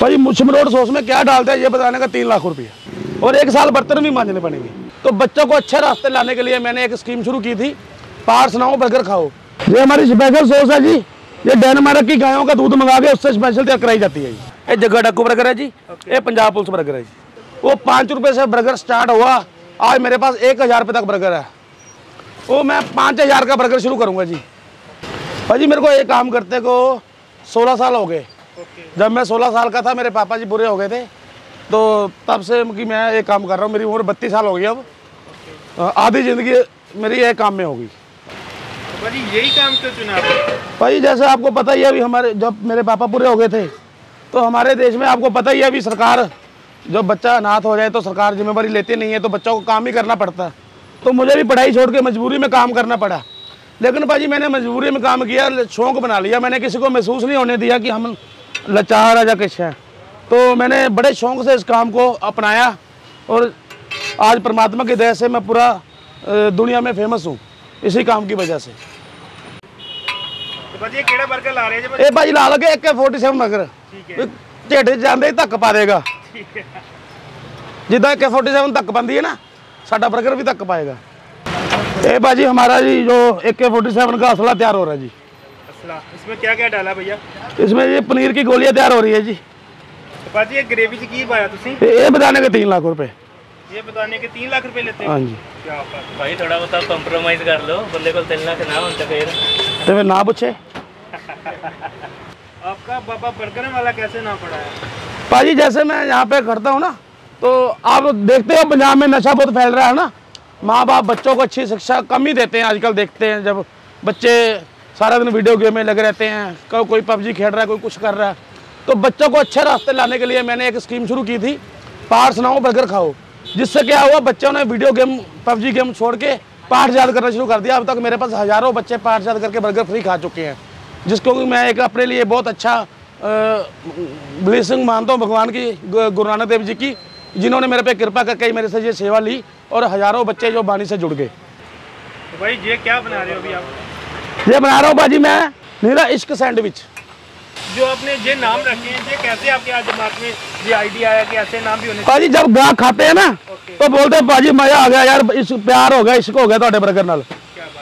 भाई मुश्म road sauce में क्या डालते हैं ये बताने का तीन लाख रुपया। और एक साल बर्तन भी मांझने पड़ेंगे। तो बच्चों को अच्छे रास्ते लाने के लिए मैंने एक स्कीम शुरू की थी पार्स नाओ बर्गर खाओ। ये हमारी स्पेशल सॉस है जी। ये डेनमार्क की गायों का दूध मंगा के उससे स्पेशल तैयार कराई जाती है जी। ये जगह डक्कू बर्गर है जी। ये पंजाब पुलिस बर्गर है जी। वो पाँच रुपये से बर्गर स्टार्ट हुआ। आज मेरे पास एक हज़ार रुपये तक बर्गर है। वो मैं पाँच हज़ार का बर्गर शुरू करूँगा जी। भाजी मेरे को ये काम करते को सोलह साल हो गए। जब मैं सोलह साल का था मेरे पापा जी बुरे हो गए थे तो तब से कि मैं ये काम कर रहा हूँ मेरी उम्र बत्तीस साल हो गई अब। आधी ज़िंदगी मेरी ये काम में होगी। तो यही काम क्यों चुना भाई जैसे आपको पता ही है अभी हमारे जब मेरे पापा पूरे हो गए थे तो हमारे देश में आपको पता ही है अभी सरकार जब बच्चा अनाथ हो जाए तो सरकार जिम्मेवारी लेती नहीं है तो बच्चों को काम ही करना पड़ता है। तो मुझे भी पढ़ाई छोड़ के मजबूरी में काम करना पड़ा। लेकिन भाजी मैंने मजबूरी में काम किया शौक बना लिया मैंने किसी को महसूस नहीं होने दिया कि हम लाचार है या किस है तो मैंने बड़े शौक से इस काम को अपनाया और आज परमात्मा की दया से मैं पूरा दुनिया में फ़ेमस हूँ इसी काम की वजह से। ये भाजी? ला लगे एक फोर्टी सेवन बर्गर झेठे जाते ही धक् पा देगा। जिदा एक फोर्टी सेवन धक् पाती है ना सा बर्गर भी धक् पाएगा। ए भाजी हमारा जी जो एक फोर्टी सेवन का असला तैयार हो रहा है जी। इसमें क्या क्या डाला भैया इसमें ये पनीर की गोलियां तैयार हो रही है जी तो भाजी ये ग्रेवी च की पाया तुसी ये ये बताने के तीन लाख रुपए ये बताने के तीन लाख रुपए लेते हाँ हैं जी क्या बात है। ਭਾਈ ਥੋੜਾ ਬਹੁਤਾ ਕੰਪਰੋਮਾਈਜ਼ ਕਰ ਲਓ ਬੰਦੇ ਕੋਲ ਤਿੰਨ ਲੱਖ ਨਾ ਹੁੰਦਾ ਫੇਰ तो फिर ना पूछे आपका बाबा बर्गर वाला कैसे ना पड़ा है भाजी जैसे मैं यहाँ पे खड़ता हूँ ना तो आप देखते हो पंजाब में नशा बहुत फैल रहा है ना माँ बाप बच्चों को अच्छी शिक्षा कम ही देते हैं आजकल देखते हैं जब बच्चे सारा दिन वीडियो गेम में लगे रहते हैं। कभी कोई पबजी खेल रहा है, कोई कुछ कर रहा है। तो बच्चों को अच्छे रास्ते लाने के लिए मैंने एक स्कीम शुरू की थी, पार्स नाओ बर्गर खाओ। जिससे क्या हुआ, बच्चों ने वीडियो गेम पबजी गेम छोड़ के पाठ याद करना शुरू कर दिया। अब तक मेरे पास हज़ारों बच्चे पाठ याद करके बर्गर फ्री खा चुके हैं। जिसको मैं एक अपने लिए बहुत अच्छा ब्लेसिंग मानता हूँ भगवान की गुरु नानक देव जी की, जिन्होंने मेरे पे कृपा करके मेरे से ये सेवा ली और हज़ारों बच्चे जो बानी से जुड़ गए। भाई, ये क्या बना रहे हो अभी आप? ये बना रहा हूँ भाजी मैं। मेरा इश्क सैंडविच। जो आपने ये नाम रखे हैं ये कैसे आपके आज दिमाग में ये आइडिया आया कि ऐसे नाम भी होने भाजी जब गाह खाते हैं ना तो बोलते हैं भाजी मज़ा आ गया यार इस प्यार हो गया इश्क हो गया तो बर्गर नाल।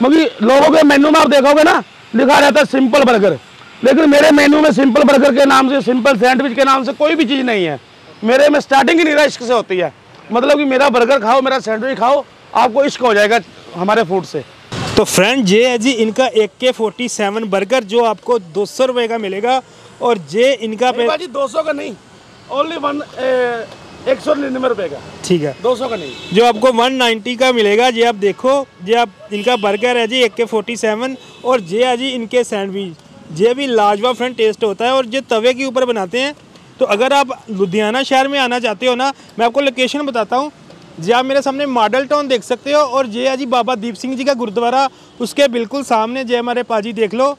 मगर लोगों के मेनू में आप देखोगे ना लिखा रहता है सिंपल बर्गर लेकिन मेरे मेन्यू में सिंपल बर्गर के नाम से सिंपल सैंडविच के नाम से कोई भी चीज़ नहीं है। मेरे में स्टार्टिंग ही नीरा इश्क से होती है। मतलब कि मेरा बर्गर खाओ मेरा सैंडविच खाओ आपको इश्क हो जाएगा हमारे फ़ूड से। तो फ्रेंड ये है जी इनका एक के फोर्टी सेवन बर्गर जो आपको दो सौ रुपये का मिलेगा और ये इनका पे भाजी दो सौ का नहीं। ओनली वन एक सौ निन्यानवे रुपये का। ठीक है। दो सौ का नहीं। जो आपको 190 का मिलेगा ये आप देखो ये आप इनका बर्गर है जी एक के फोर्टी सेवन और ये है जी इनके सैंडविच ये भी लाजवाब फ्रेंड टेस्ट होता है और ये तवे के ऊपर बनाते हैं। तो अगर आप लुधियाना शहर में आना चाहते हो ना मैं आपको लोकेशन बताता हूँ। जी आप मेरे सामने मॉडल टाउन देख सकते हो और जी बाबा दीप सिंह जी का गुरुद्वारा, उसके बिल्कुल सामने जय हमारे पाजी देख लो।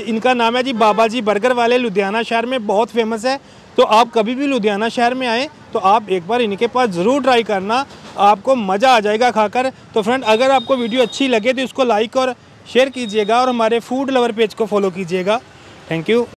इनका नाम है जी बाबा जी बर्गर वाले लुधियाना शहर में, बहुत फ़ेमस है। तो आप कभी भी लुधियाना शहर में आए तो आप एक बार इनके पास ज़रूर ट्राई करना, आपको मज़ा आ जाएगा खाकर। तो फ्रेंड अगर आपको वीडियो अच्छी लगे तो इसको लाइक और शेयर कीजिएगा और हमारे फ़ूड लवर पेज को फॉलो कीजिएगा। Thank you